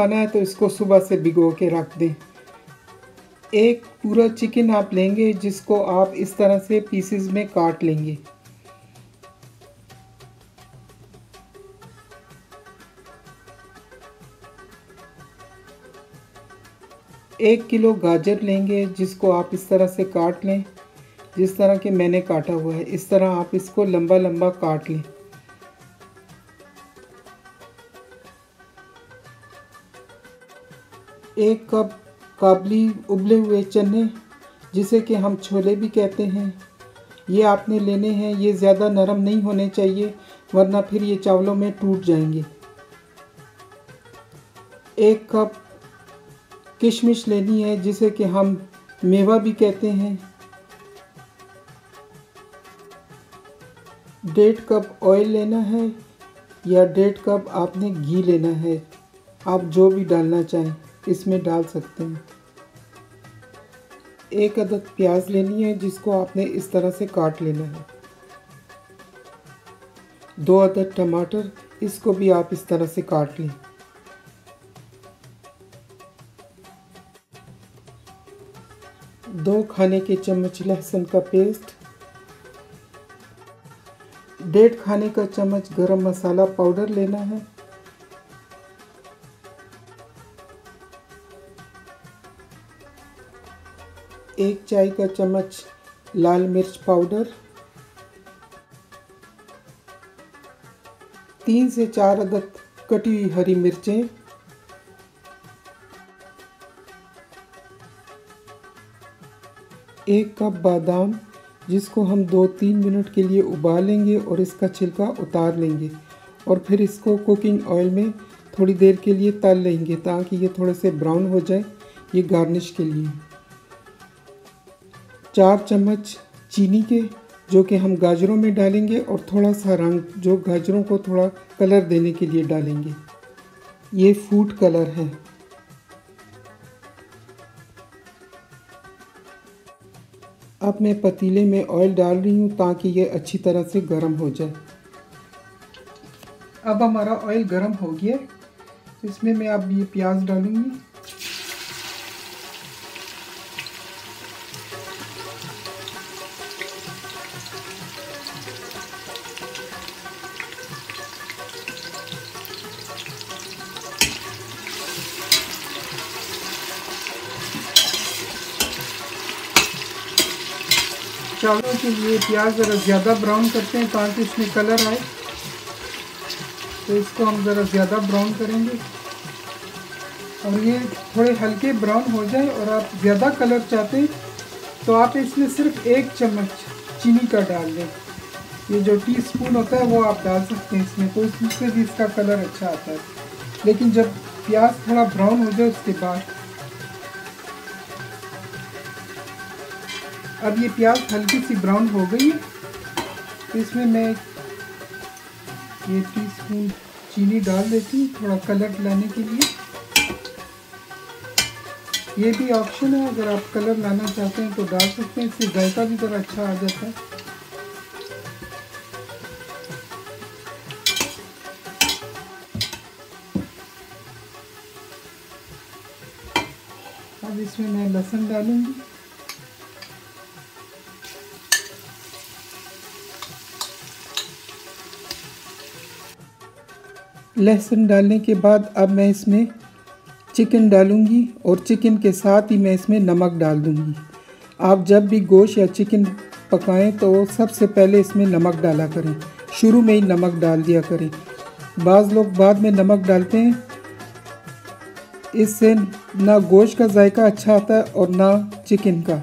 खाना है तो इसको सुबह से भिगो के रख दें। एक पूरा चिकन आप लेंगे, जिसको आप इस तरह से पीसेस में काट लेंगे। एक किलो गाजर लेंगे, जिसको आप इस तरह से काट लें, जिस तरह के मैंने काटा हुआ है। इस तरह आप इसको लंबा लंबा काट लें। एक कप काबली उबले हुए चने, जिसे कि हम छोले भी कहते हैं। ये आपने लेने हैं, ये ज़्यादा नरम नहीं होने चाहिए, वरना फिर ये चावलों में टूट जाएँगे। एक कप किशमिश लेनी है, जिसे कि हम मेवा भी कहते हैं। डेढ़ कप ऑयल लेना है, या डेढ़ कप आपने घी लेना है, आप जो भी डालना चाहें। इसमें डाल सकते हैं। एक अदद प्याज लेनी है, जिसको आपने इस तरह से काट लेना है। दो अदद टमाटर, इसको भी आप इस तरह से काट लें। दो खाने के चम्मच लहसुन का पेस्ट। डेढ़ खाने का चम्मच गरम मसाला पाउडर लेना है। एक चाय का चम्मच लाल मिर्च पाउडर, तीन से चार अदद कटी हुई हरी मिर्चें, एक कप बादाम जिसको हम दो तीन मिनट के लिए उबालेंगे और इसका छिलका उतार लेंगे और फिर इसको कुकिंग ऑयल में थोड़ी देर के लिए तल लेंगे ताकि ये थोड़े से ब्राउन हो जाए, ये गार्निश के लिए। चार चम्मच चीनी के, जो कि हम गाजरों में डालेंगे और थोड़ा सा रंग, जो गाजरों को थोड़ा कलर देने के लिए डालेंगे। ये फ़ूड कलर है। अब मैं पतीले में ऑयल डाल रही हूँ ताकि ये अच्छी तरह से गर्म हो जाए। अब हमारा ऑयल गर्म हो गया। इसमें मैं अब ये प्याज डालूँगी। के लिए प्याज ज़रा ज़्यादा ब्राउन करते हैं ताकि इसमें कलर आए। तो इसको हम ज़रा ज़्यादा ब्राउन करेंगे। और ये थोड़े हल्के ब्राउन हो जाए और आप ज़्यादा कलर चाहते हैं तो आप इसमें सिर्फ़ एक चम्मच चीनी का डाल दें। ये जो टी स्पून होता है वो आप डाल सकते हैं इसमें तो इससे भी इसका कलर अच्छा आता है। लेकिन जब प्याज थोड़ा ब्राउन हो जाए, उसके बाद अब ये प्याज हल्की सी ब्राउन हो गई है। तो इसमें मैं ये टी स्पून चीनी डाल देती हूँ, थोड़ा कलर लाने के लिए। ये भी ऑप्शन है, अगर आप कलर लाना चाहते हैं तो डाल सकते हैं, इससे जायका भी ज़रा अच्छा आ जाता है। अब इसमें मैं लहसुन डालूँगी। लहसुन डालने के बाद अब मैं इसमें चिकन डालूँगी और चिकन के साथ ही मैं इसमें नमक डाल दूँगी। आप जब भी गोश्त या चिकन पकाएँ तो सबसे पहले इसमें नमक डाला करें। शुरू में ही नमक डाल दिया करें। बाज़ लोग बाद में नमक डालते हैं। इससे ना गोश्त का जायका अच्छा आता है और ना चिकन का।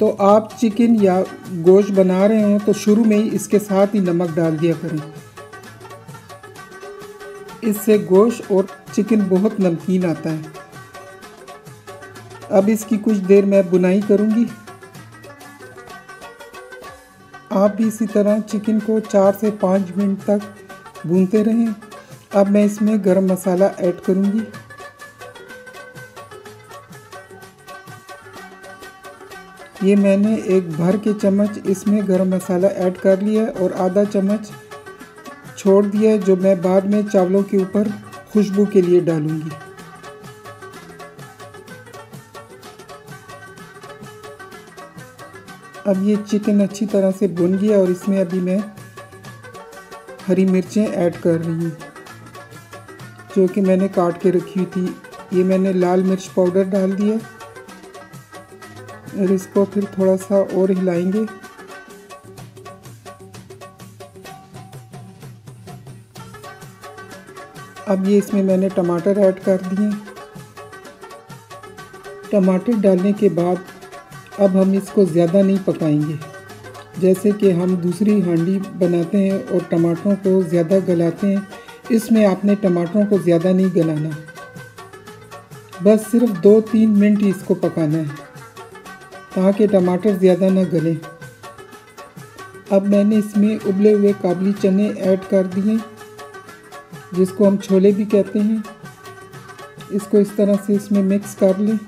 तो आप चिकन या गोश्त बना रहे हैं तो शुरू में ही इसके साथ ही नमक डाल दिया करें। इससे गोश्त और चिकन बहुत नमकीन आता है। अब इसकी कुछ देर मैं बुनाई करूँगी। आप भी इसी तरह चिकन को चार से पाँच मिनट तक भूनते रहें। अब मैं इसमें गरम मसाला ऐड करूँगी। ये मैंने एक भर के चम्मच इसमें गरम मसाला ऐड कर लिया और आधा चम्मच छोड़ दिया जो मैं बाद में चावलों के ऊपर खुशबू के लिए डालूँगी। अब ये चिकन अच्छी तरह से भुन गया और इसमें अभी मैं हरी मिर्चें ऐड कर रही हूँ, जो कि मैंने काट के रखी थी। ये मैंने लाल मिर्च पाउडर डाल दिया और इसको फिर थोड़ा सा और हिलाएँगे। अब ये इसमें मैंने टमाटर ऐड कर दिए। टमाटर डालने के बाद अब हम इसको ज़्यादा नहीं पकाएँगे। जैसे कि हम दूसरी हांडी बनाते हैं और टमाटरों को ज़्यादा गलाते हैं, इसमें आपने टमाटरों को ज़्यादा नहीं गलाना। बस सिर्फ़ दो तीन मिनट इसको पकाना है, ताकि टमाटर ज़्यादा ना गलें। अब मैंने इसमें उबले हुए काबली चने ऐड कर दिए। जिसको हम छोले भी कहते हैं, इसको इस तरह से इसमें मिक्स कर लें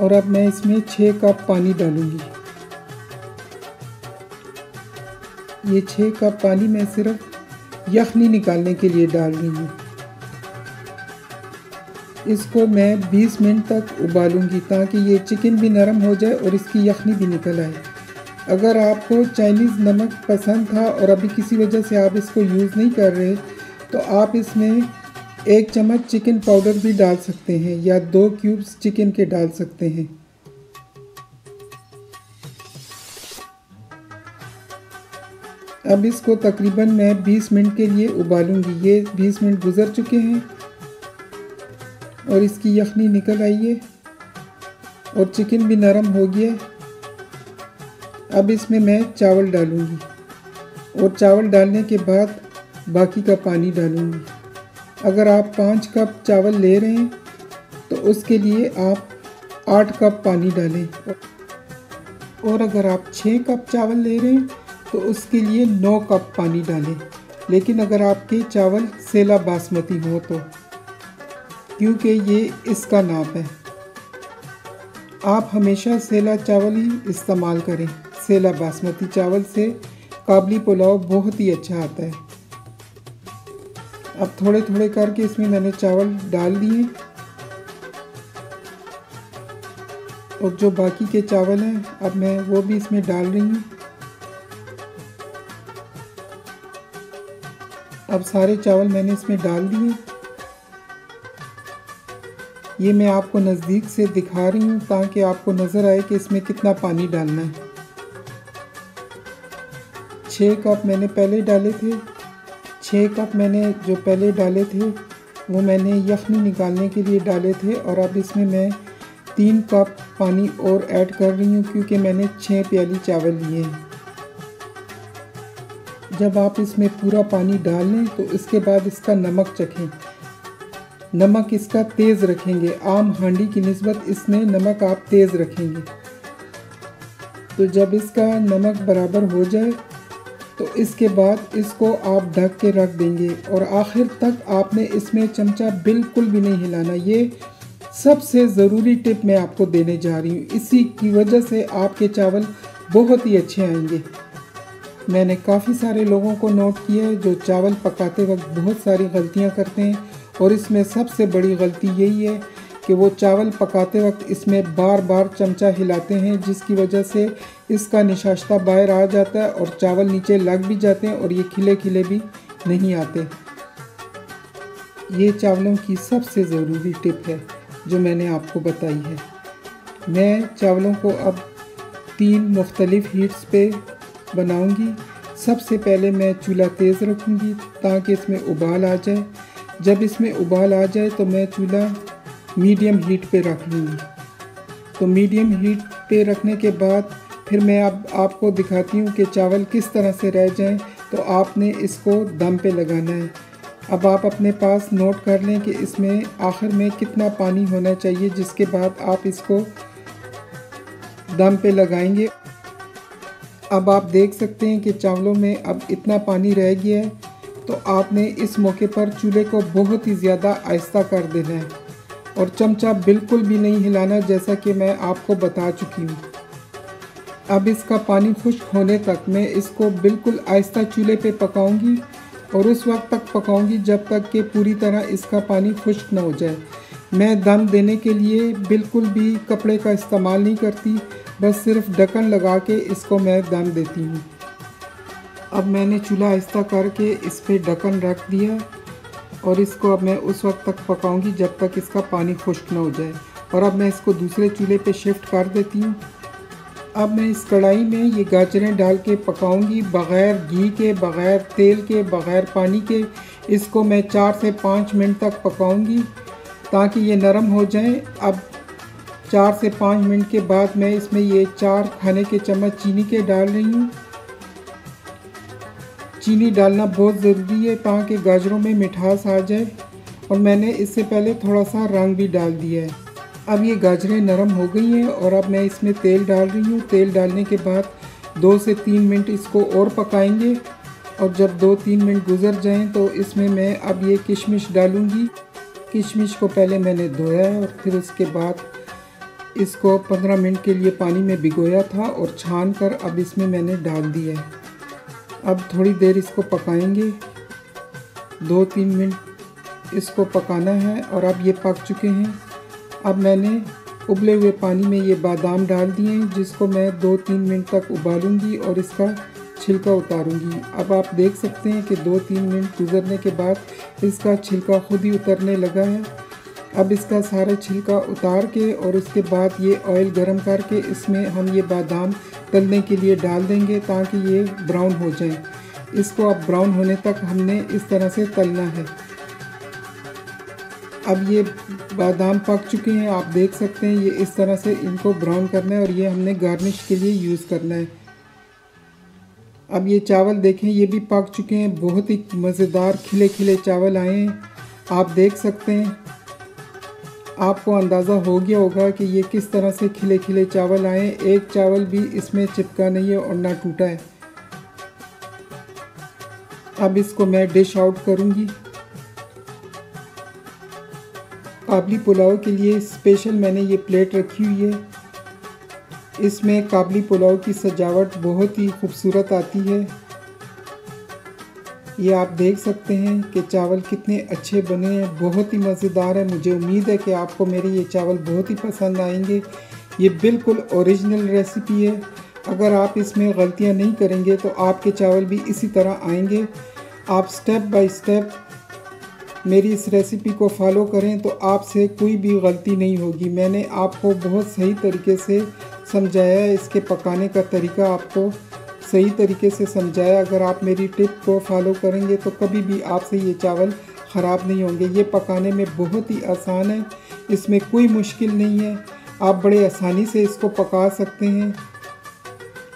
और अब मैं इसमें छः कप पानी डालूँगी। ये छः कप पानी मैं सिर्फ़ यखनी निकालने के लिए डाल रही हूँ। इसको मैं 20 मिनट तक उबालूँगी ताकि ये चिकन भी नरम हो जाए और इसकी यखनी भी निकल आए। अगर आपको चाइनीज़ नमक पसंद था और अभी किसी वजह से आप इसको यूज़ नहीं कर रहे तो आप इसमें एक चम्मच चिकन पाउडर भी डाल सकते हैं या दो क्यूब्स चिकन के डाल सकते हैं। अब इसको तकरीबन मैं 20 मिनट के लिए उबालूँगी। ये 20 मिनट गुजर चुके हैं और इसकी यखनी निकल आई है और चिकन भी नरम हो गया अब इसमें मैं चावल डालूँगी और चावल डालने के बाद बाकी का पानी डालूँगी। अगर आप पाँच कप चावल ले रहे हैं तो उसके लिए आप आठ कप पानी डालें। और अगर आप छः कप चावल ले रहे हैं तो उसके लिए नौ कप पानी डालें। लेकिन अगर आपके चावल सेला बासमती हो तो क्योंकि ये इसका नाप है। आप हमेशा सेला चावल ही इस्तेमाल करें। सेला बासमती चावल से काबली पुलाव बहुत ही अच्छा आता है। अब थोड़े थोड़े करके इसमें मैंने चावल डाल दिए। और जो बाकी के चावल हैं, अब मैं वो भी इसमें डाल रही हूँ। अब सारे चावल मैंने इसमें डाल दिए। ये मैं आपको नज़दीक से दिखा रही हूँ, ताकि आपको नज़र आए कि इसमें कितना पानी डालना है। छः कप मैंने पहले डाले थे। छः कप मैंने जो पहले डाले थे, वो मैंने यखनी निकालने के लिए डाले थे और अब इसमें मैं तीन कप पानी और ऐड कर रही हूँ क्योंकि मैंने छः प्याली चावल लिए जब आप इसमें पूरा पानी डाल लें तो इसके बाद इसका नमक चखें। नमक इसका तेज़ रखेंगे। आम हांडी की नस्बत इसमें नमक आप तेज़ रखेंगे। तो जब इसका नमक बराबर हो जाए तो इसके बाद इसको आप ढक के रख देंगे और आखिर तक आपने इसमें चमचा बिल्कुल भी नहीं हिलाना। ये सबसे ज़रूरी टिप मैं आपको देने जा रही हूँ। इसी की वजह से आपके चावल बहुत ही अच्छे आएँगे। मैंने काफ़ी सारे लोगों को नोट किया है जो चावल पकाते वक्त बहुत सारी गलतियाँ करते हैं और इसमें सबसे बड़ी गलती यही है कि वो चावल पकाते वक्त इसमें बार बार चमचा हिलाते हैं, जिसकी वजह से इसका निशाश्ता बाहर आ जाता है और चावल नीचे लग भी जाते हैं और ये खिले खिले भी नहीं आते। ये चावलों की सबसे ज़रूरी टिप है, जो मैंने आपको बताई है। मैं चावलों को अब तीन मुख्तलिफ़ हीट्स पे बनाऊँगी। सबसे पहले मैं चूल्हा तेज़ रखूँगी ताकि इसमें उबाल आ जाए। जब इसमें उबाल आ जाए तो मैं चूल्हा मीडियम हीट पे रख लूँगी तो मीडियम हीट पे रखने के बाद फिर मैं अब आपको दिखाती हूँ कि चावल किस तरह से रह जाएँ। तो आपने इसको दम पे लगाना है। अब आप अपने पास नोट कर लें कि इसमें आखिर में कितना पानी होना चाहिए, जिसके बाद आप इसको दम पे लगाएँगे। अब आप देख सकते हैं कि चावलों में अब इतना पानी रह गया है। तो आपने इस मौके पर चूल्हे को बहुत ही ज़्यादा आहिस्ता कर देना है। और चमचा बिल्कुल भी नहीं हिलाना जैसा कि मैं आपको बता चुकी हूँ। अब इसका पानी खुश्क होने तक मैं इसको बिल्कुल आहिस्ता चूल्हे पे पकाऊँगी और उस वक्त तक पकाऊँगी जब तक कि पूरी तरह इसका पानी खुश्क ना हो जाए। मैं दम देने के लिए बिल्कुल भी कपड़े का इस्तेमाल नहीं करती, बस सिर्फ़ ढक्कन लगा के इसको मैं दम देती हूँ। अब मैंने चूल्हा आहिस्ता करके इस पर ढक्कन रख दिया। और इसको अब मैं उस वक्त तक पकाऊँगी जब तक इसका पानी खुश्क ना हो जाए। और अब मैं इसको दूसरे चूल्हे पे शिफ्ट कर देती हूँ। अब मैं इस कढ़ाई में ये गाजरें डाल के पकाऊँगी बग़ैर घी के, बग़ैर तेल के, बग़ैर पानी के। इसको मैं चार से पाँच मिनट तक पकाऊँगी ताकि ये नरम हो जाए। अब चार से पाँच मिनट के बाद मैं इसमें ये चार खाने के चम्मच चीनी के डाल रही हूँ। चीनी डालना बहुत ज़रूरी है ताकि गाजरों में मिठास आ जाए। और मैंने इससे पहले थोड़ा सा रंग भी डाल दिया है। अब ये गाजरें नरम हो गई हैं और अब मैं इसमें तेल डाल रही हूँ। तेल डालने के बाद दो से तीन मिनट इसको और पकाएँगे। और जब दो तीन मिनट गुजर जाएँ तो इसमें मैं अब ये किशमिश डालूँगी। किशमिश को पहले मैंने धोया है और फिर उसके बाद इसको पंद्रह मिनट के लिए पानी में भिगोया था और छान कर अब इसमें मैंने डाल दिया है। अब थोड़ी देर इसको पकाएँगे। दो तीन मिनट इसको पकाना है और अब ये पक चुके हैं। अब मैंने उबले हुए पानी में ये बादाम डाल दिए हैं, जिसको मैं दो तीन मिनट तक उबालूँगी और इसका छिलका उतारूँगी। अब आप देख सकते हैं कि दो तीन मिनट गुजरने के बाद इसका छिलका खुद ही उतरने लगा है। अब इसका सारा छिलका उतार के और उसके बाद ये ऑयल गर्म करके इसमें हम ये बादाम तलने के लिए डाल देंगे ताकि ये ब्राउन हो जाए। इसको अब ब्राउन होने तक हमने इस तरह से तलना है। अब ये बादाम पक चुके हैं, आप देख सकते हैं, ये इस तरह से इनको ब्राउन करना है और ये हमने गार्निश के लिए यूज़ करना है। अब ये चावल देखें, ये भी पक चुके हैं, बहुत ही मज़ेदार खिले खिले चावल आए हैं। आप देख सकते हैं आपको अंदाज़ा हो गया होगा कि ये किस तरह से खिले खिले चावल आए। एक चावल भी इसमें चिपका नहीं है और ना टूटा है। अब इसको मैं डिश आउट करूँगी। काबली पुलाव के लिए स्पेशल मैंने ये प्लेट रखी हुई है। इसमें काबली पुलाव की सजावट बहुत ही खूबसूरत आती है। ये आप देख सकते हैं कि चावल कितने अच्छे बने हैं, बहुत ही मज़ेदार है। मुझे उम्मीद है कि आपको मेरे ये चावल बहुत ही पसंद आएँगे। ये बिल्कुल ओरिजिनल रेसिपी है। अगर आप इसमें गलतियाँ नहीं करेंगे तो आपके चावल भी इसी तरह आएँगे। आप स्टेप बाय स्टेप मेरी इस रेसिपी को फॉलो करें तो आपसे कोई भी गलती नहीं होगी। मैंने आपको बहुत सही तरीके से समझाया है। इसके पकाने का तरीका आपको सही तरीके से समझाया। अगर आप मेरी टिप को फॉलो करेंगे तो कभी भी आपसे ये चावल ख़राब नहीं होंगे। ये पकाने में बहुत ही आसान है। इसमें कोई मुश्किल नहीं है। आप बड़े आसानी से इसको पका सकते हैं।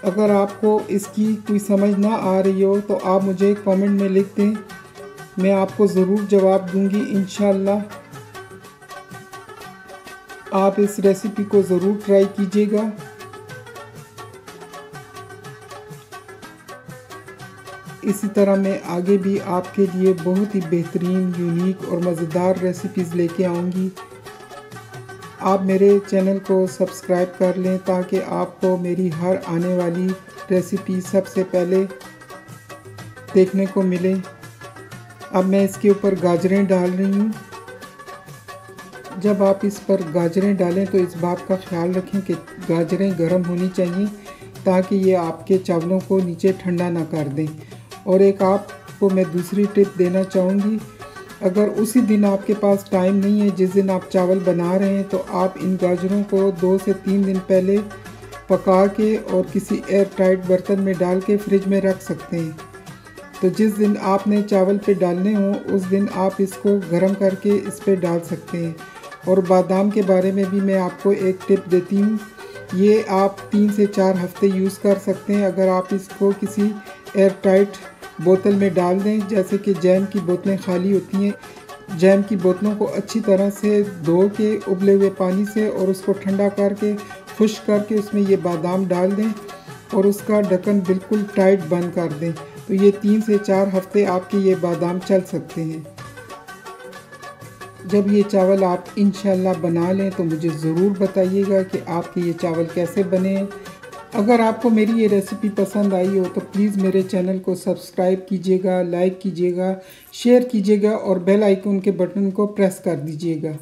अगर आपको इसकी कोई समझ ना आ रही हो तो आप मुझे कमेंट में लिख दें। मैं आपको ज़रूर जवाब दूँगी इन आप इस रेसिपी को ज़रूर ट्राई कीजिएगा। इसी तरह मैं आगे भी आपके लिए बहुत ही बेहतरीन यूनिक और मज़ेदार रेसिपीज़ लेके आऊँगी। आप मेरे चैनल को सब्सक्राइब कर लें ताकि आपको मेरी हर आने वाली रेसिपी सबसे पहले देखने को मिले। अब मैं इसके ऊपर गाजरें डाल रही हूँ। जब आप इस पर गाजरें डालें तो इस बात का ख्याल रखें कि गाजरें गर्म होनी चाहिए ताकि ये आपके चावलों को नीचे ठंडा ना कर दें। और एक आपको मैं दूसरी टिप देना चाहूँगी। अगर उसी दिन आपके पास टाइम नहीं है, जिस दिन आप चावल बना रहे हैं तो आप इन गाजरों को दो से तीन दिन पहले पका के और किसी एयर टाइट बर्तन में डाल के फ्रिज में रख सकते हैं। तो जिस दिन आपने चावल पे डालने हो, उस दिन आप इसको गर्म करके इस पर डाल सकते हैं। और बादाम के बारे में भी मैं आपको एक टिप देती हूँ। ये आप तीन से चार हफ़्ते यूज़ कर सकते हैं। अगर आप इसको किसी एयर टाइट बोतल में डाल दें, जैसे कि जैम की बोतलें खाली होती हैं। जैम की बोतलों को अच्छी तरह से धो के, उबले हुए पानी से और उसको ठंडा करके, खुश करके उसमें ये बादाम डाल दें और उसका ढक्कन बिल्कुल टाइट बंद कर दें। तो ये तीन से चार हफ़्ते आपके ये बादाम चल सकते हैं। जब ये चावल आप इन बना लें तो मुझे ज़रूर बताइएगा कि आपके ये चावल कैसे बने अगर आपको मेरी ये रेसिपी पसंद आई हो तो प्लीज़ मेरे चैनल को सब्सक्राइब कीजिएगा लाइक कीजिएगा शेयर कीजिएगा और बेल आइकन के बटन को प्रेस कर दीजिएगा।